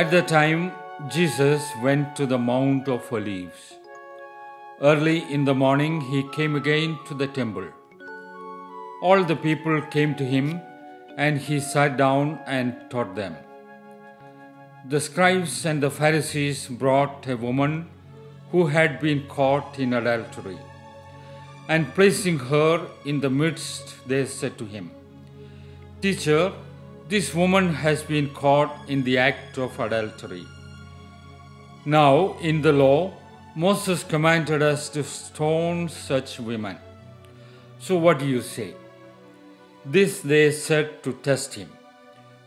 At the time, Jesus went to the Mount of Olives. Early in the morning, he came again to the temple. All the people came to him, and he sat down and taught them. The scribes and the Pharisees brought a woman who had been caught in adultery. And placing her in the midst, they said to him, Teacher, this woman has been caught in the act of adultery. Now, in the law, Moses commanded us to stone such women. So, what do you say? This they said to test him,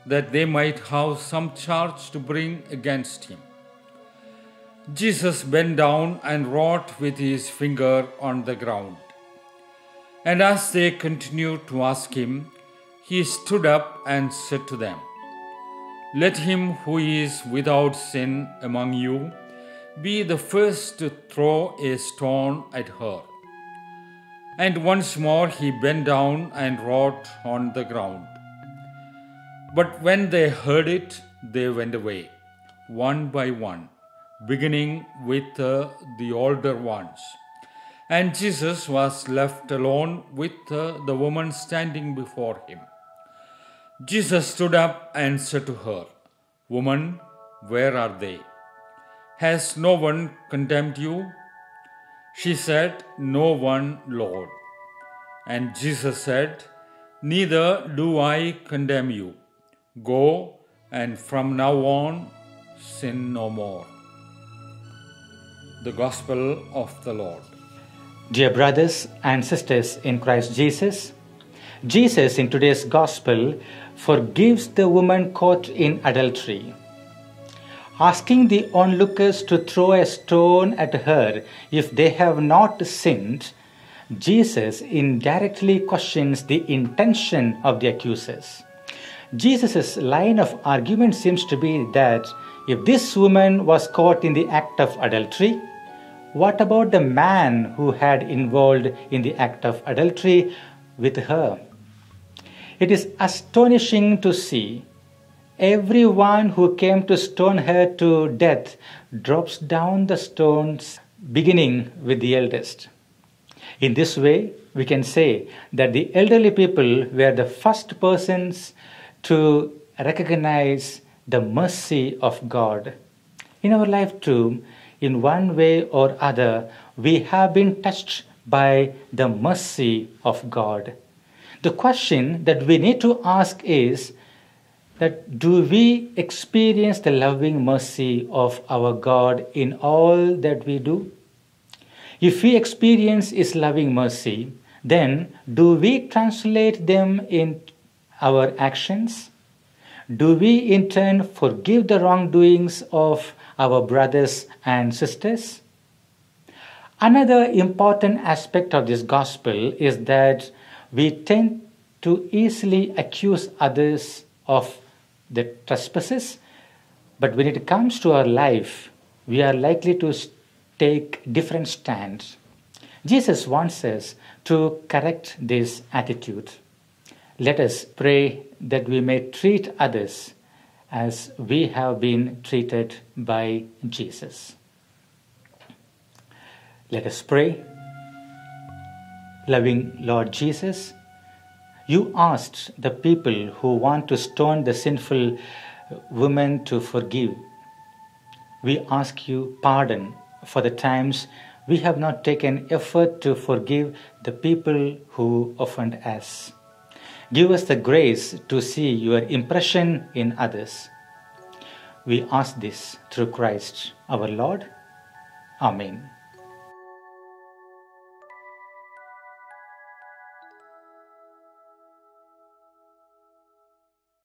that they might have some charge to bring against him. Jesus bent down and wrote with his finger on the ground. And as they continued to ask him, he stood up and said to them, Let him who is without sin among you be the first to throw a stone at her. And once more he bent down and wrote on the ground. But when they heard it, they went away, one by one, beginning with uh, the older ones. And Jesus was left alone with uh, the woman standing before him. Jesus stood up and said to her, Woman, where are they? Has no one condemned you? She said, No one, Lord. And Jesus said, Neither do I condemn you. Go, and from now on, sin no more. The Gospel of the Lord. Dear brothers and sisters in Christ Jesus, Jesus in today's Gospel forgives the woman caught in adultery. Asking the onlookers to throw a stone at her if they have not sinned, Jesus indirectly questions the intention of the accusers. Jesus' line of argument seems to be that if this woman was caught in the act of adultery, what about the man who had involved in the act of adultery with her? It is astonishing to see everyone who came to stone her to death drops down the stones, beginning with the eldest. In this way, we can say that the elderly people were the first persons to recognize the mercy of God. In our life, too, in one way or other, we have been touched by the mercy of God. The question that we need to ask is that do we experience the loving mercy of our God in all that we do? If we experience His loving mercy, then do we translate them in our actions? Do we in turn forgive the wrongdoings of our brothers and sisters? Another important aspect of this gospel is that we tend to easily accuse others of the trespasses, but when it comes to our life, we are likely to take different stands. Jesus wants us to correct this attitude. Let us pray that we may treat others as we have been treated by Jesus. Let us pray. Loving Lord Jesus, you asked the people who want to stone the sinful woman to forgive. We ask you pardon for the times we have not taken effort to forgive the people who offend us. Give us the grace to see your impression in others. We ask this through Christ our Lord. Amen.